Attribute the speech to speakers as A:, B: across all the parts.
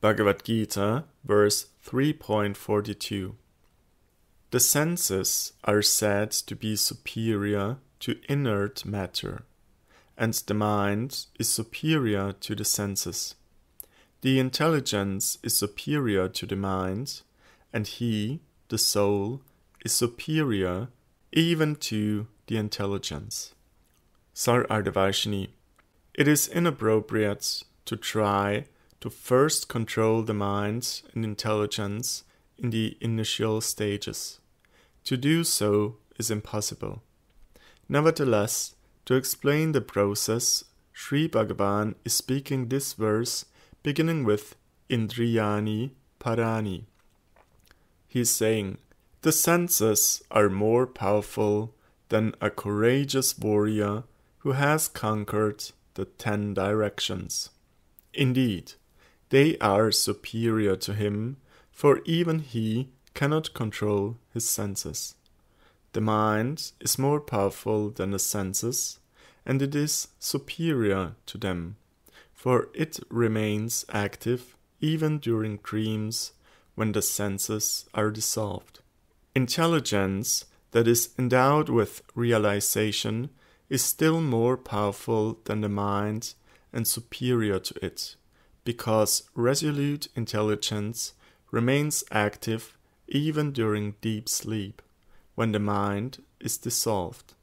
A: Bhagavad Gita, verse 3.42. The senses are said to be superior to inert matter, and the mind is superior to the senses. The intelligence is superior to the mind, and he, the soul, is superior even to the intelligence. Sarartha-varshini. It is inappropriate to try to first control the mind and intelligence in the initial stages. To do so is impossible. Nevertheless, to explain the process, Sri Bhagavan is speaking this verse beginning with Indriyani Parani. He is saying, The senses are more powerful than a courageous warrior who has conquered the ten directions. Indeed, they are superior to him, for even he cannot control his senses. The mind is more powerful than the senses, and it is superior to them for it remains active even during dreams when the senses are dissolved. Intelligence that is endowed with realization is still more powerful than the mind and superior to it, because resolute intelligence remains active even during deep sleep, when the mind is dissolved.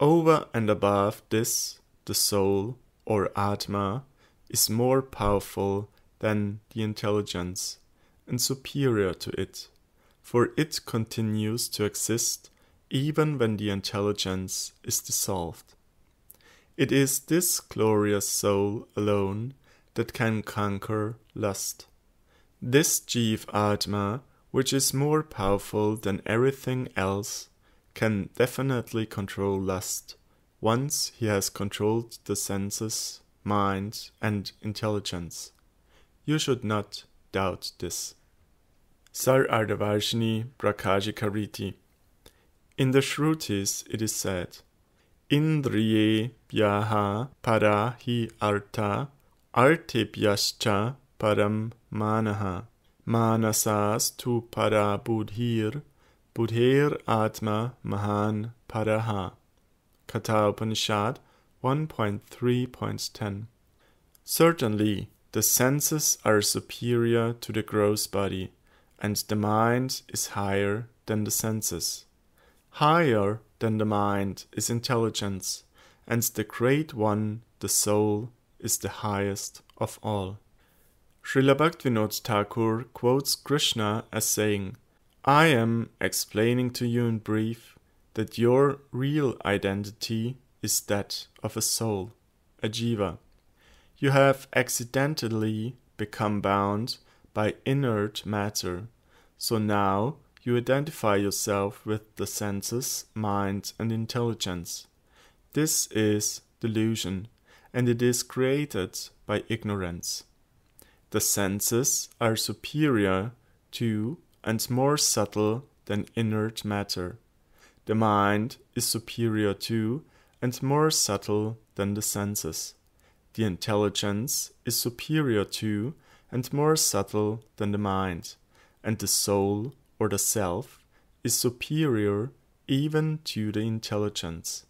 A: Over and above this, the soul or Atma is more powerful than the intelligence and superior to it, for it continues to exist even when the intelligence is dissolved. It is this glorious soul alone that can conquer lust. This Jiv Atma, which is more powerful than everything else, can definitely control lust once he has controlled the senses, mind, and intelligence. You should not doubt this. Sar Ardavarshini Prakajikariti. In the Shrutis it is said, Indriye Byaha Parahi Arta Artebhyascha Param Manaha Manasas tu para Budhir Budhir Atma Mahan Paraha Katha Upanishad 1.3.10. Certainly, the senses are superior to the gross body, and the mind is higher than the senses. Higher than the mind is intelligence, and the great one, the soul, is the highest of all. Srila Bhaktivinoda Thakur quotes Krishna as saying, I am explaining to you in brief that your real identity is that of a soul, a jiva. You have accidentally become bound by inert matter, so now you identify yourself with the senses, mind, and intelligence. This is delusion, and it is created by ignorance. The senses are superior to and more subtle than inert matter. The mind is superior to and more subtle than the senses. The intelligence is superior to and more subtle than the mind, and the soul or the self is superior even to the intelligence.